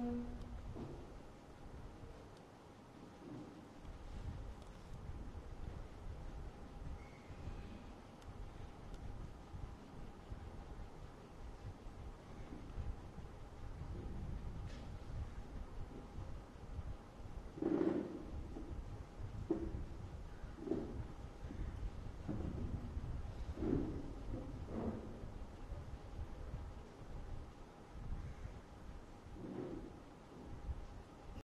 Mm-hmm.